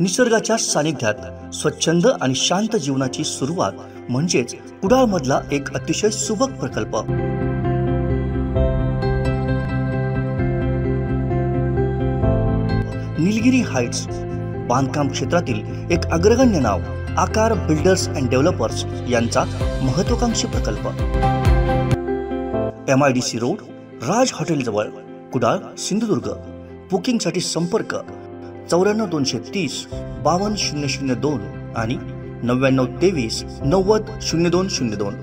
निसर्गाच्या सानिध्यात स्वच्छंद आणि शांत जीवनाची सुरुवात म्हणजेच कुडाळमधला एक अतिशय सुबक प्रकल्प. निलगिरी हाइट्स बांधकाम क्षेत्रातील एक अग्रगण्य नाव आकार बिल्डर्स अँड डेव्हलपर्स यांचा महत्वाकांक्षी प्रकल्प. M I D C road Raj हॉटेलजवळ Kudal Sindhudurg. बुकिंगसाठी संपर्क चौऱ्याण्णव दोनशे तीस बावन्न शून्य शून्य दोन आणि नव्याण्णव तेवीस नव्वद शून्य दोन शून्य दोन.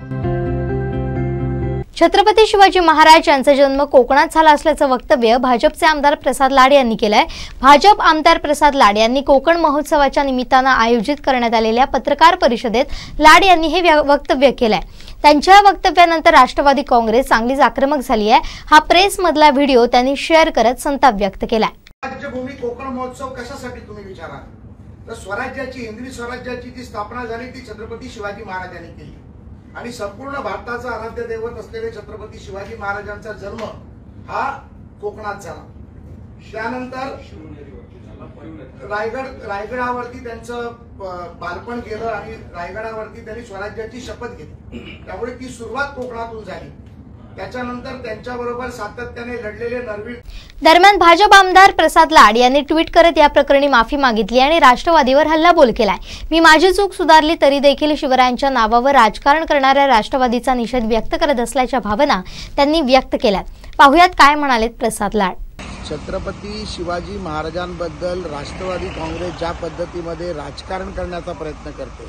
छत्रपती शिवाजी महाराज यांचा जन्म कोकणात झाला असल्याचं वक्तव्य भाजपचे आमदार प्रसाद लाड यांनी केलंय. भाजप आमदार प्रसाद लाड यांनी कोकण महोत्सवाच्या निमित्तानं आयोजित करण्यात आलेल्या पत्रकार परिषदेत लाड यांनी हे व्य- वक्तव्य केलंय. त्यांच्या वक्तव्यानंतर राष्ट्रवादी काँग्रेस चांगलीच आक्रमक झाली आहे. हा प्रेस मधला व्हिडिओ त्यांनी शेअर करत संताप व्यक्त केलाय. राज्यभूमी कोकण महोत्सव कशासाठी तुम्ही विचारा तर स्वराज्याची हिंदवी स्वराज्याची जी स्थापना झाली ती छत्रपती शिवाजी महाराजांनी केली. आणि संपूर्ण भारताचा आराध्य दैवत असलेले छत्रपती शिवाजी महाराजांचा जन्म हा कोकणात झाला. त्यानंतर रायगड रायगडावरती त्यांचं बालपण गेलं आणि रायगडावरती त्यांनी स्वराज्याची शपथ घेतली. त्यामुळे ती सुरुवात कोकणातून झाली. त्याच्यानंतर त्यांच्याबरोबर सातत्याने लढलेले नरवीर दरम्यान भाजप आमदार प्रसाद लाड यांनी ट्विट करत या प्रकरणी माफी मागितली आणि राष्ट्रवादीवर हल्लाबोल केलाय मी माझी चूक सुधारली तरी देखील शिवरायांच्या नावावर राजकारण करणाऱ्या राष्ट्रवादीचा निषेध व्यक्त करत असल्याच्या भावना त्यांनी व्यक्त केल्यात. पाहुयात काय म्हणालेत प्रसाद लाड. छत्रपती शिवाजी महाराजांबद्दल राष्ट्रवादी काँग्रेस ज्या पद्धतीमध्ये राजकारण करण्याचा प्रयत्न करते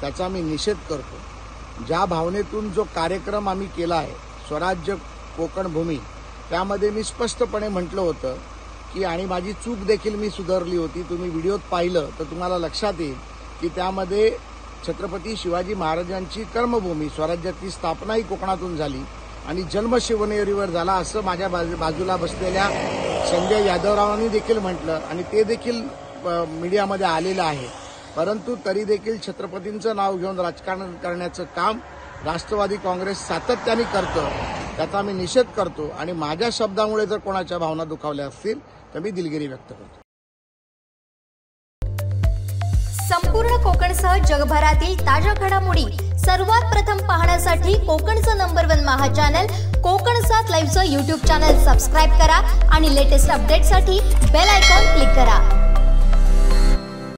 त्याचा मी निषेध करतो. ज्या भावनेतून जो कार्यक्रम आम्ही केला आहे स्वराज्य कोकण भूमी. त्यामध्ये मी स्पष्टपणे म्हटलं होतं की आणि माझी चूक देखील मी सुधारली होती तुम्ही व्हिडिओत पाहिलं तर तुम्हाला लक्षात येईल की त्यामध्ये छत्रपती शिवाजी महाराजांची कर्मभूमी स्वराज्याची स्थापनाही कोकणातून झाली आणि जन्म शिवनेरीवर झाला असं माझ्या बाजूला बसलेल्या संजय यादवरावांनी देखील म्हटलं आणि ते देखील मीडियामध्ये आलेलं आहे. परंतु तरी देखील छत्रपतींचं नाव घेऊन राजकारण करण्याचं काम राष्ट्रवादी काँग्रेस सातत्याने करतं त्याचा मी निषेध करतो आणि माझ्या शब्दामुळे जर कोणाच्या भावना दुखावल्या असतील तर मी दिलगिरी व्यक्त करतो. संपूर्ण कोकणसह जगभरातील ताज्या घडामोडी सर्वात प्रथम पाहण्यासाठी कोकणचं number one Maha channel Kokan सात लाईव्हचं युट्यूब चॅनल सबस्क्राईब करा आणि लेटेस्ट अपडेटसाठी बेल आयकॉन क्लिक करा.